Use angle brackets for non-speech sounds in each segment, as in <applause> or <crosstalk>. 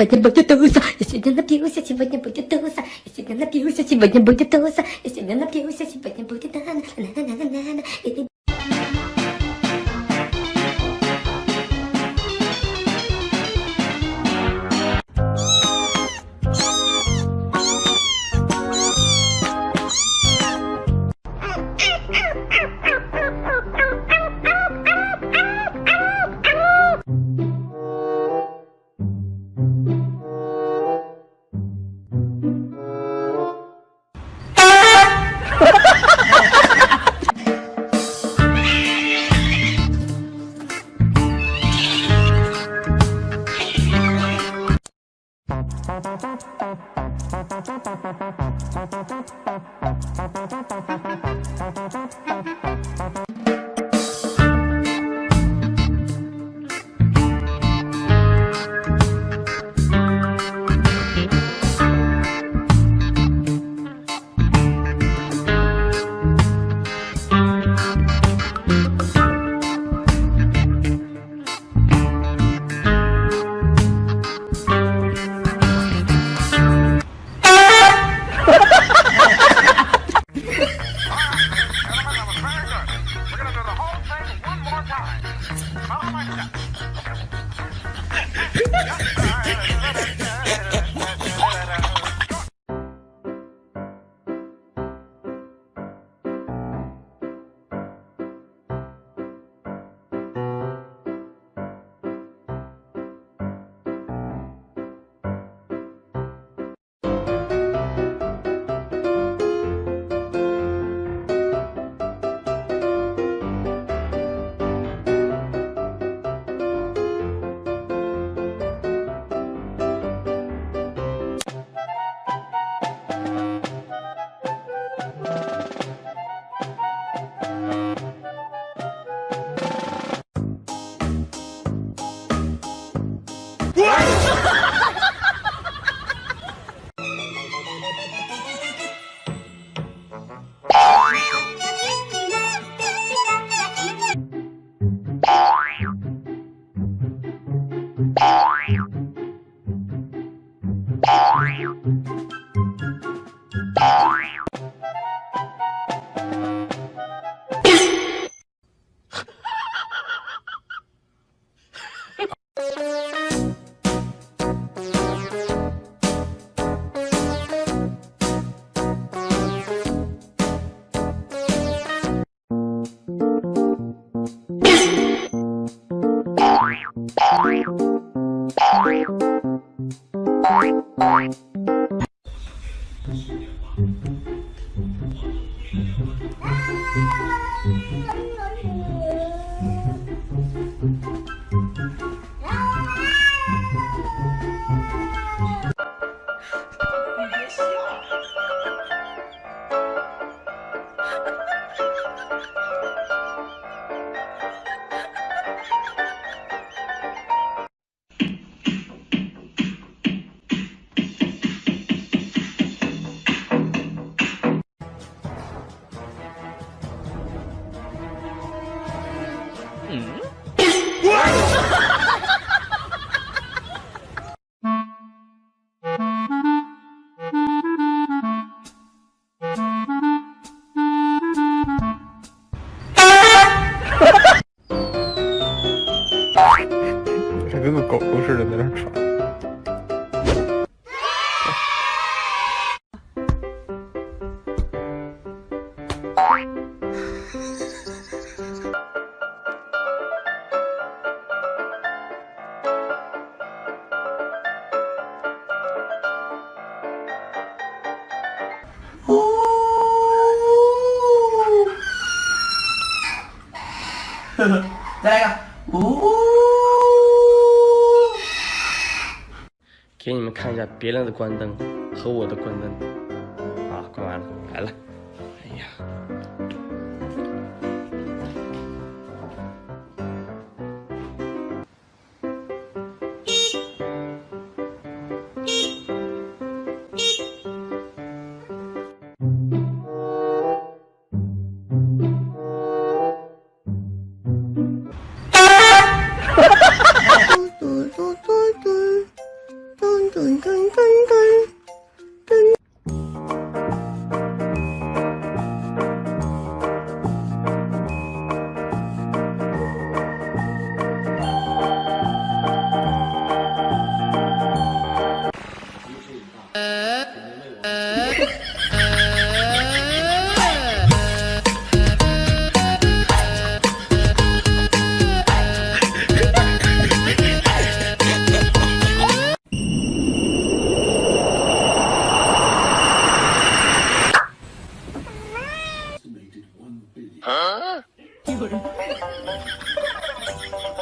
сегодня будет туса. Я сегодня напьюся, сегодня будет туса. Я сегодня напьюся, сегодня будет туса. Я сегодня напьюся, сегодня будет на на на на на Bye. 狗狗似的在那儿喘。<laughs> 再来一个，看一下别人的关灯和我的关灯。啊，关完了，来了。হ্যাঁ <laughs>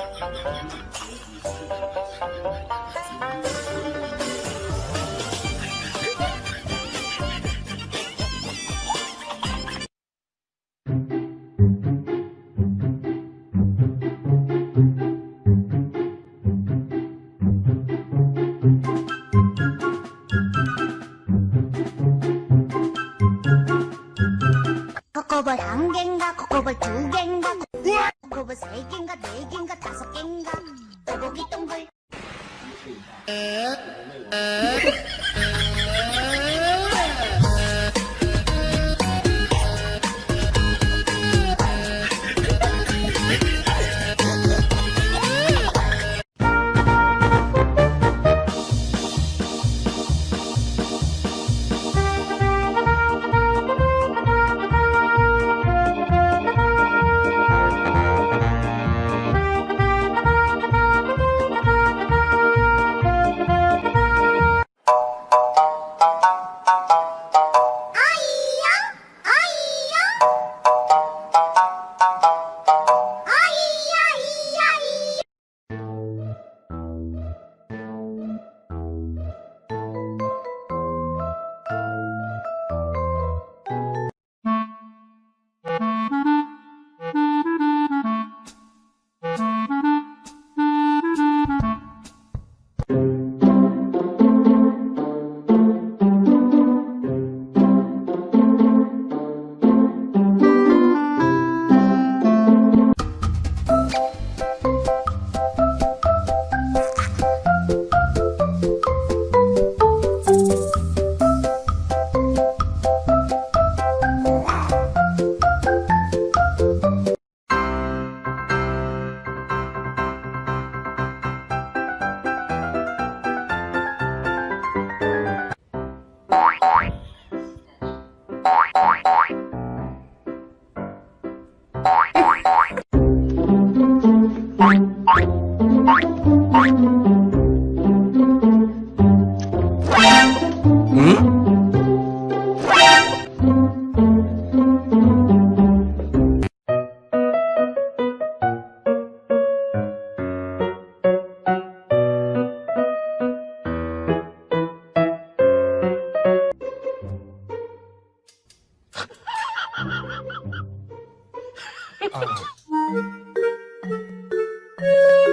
곱을 세개인가 4개인가 5개인가? 또보기 동글 啊。<laughs>